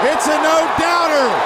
It's a no-doubter.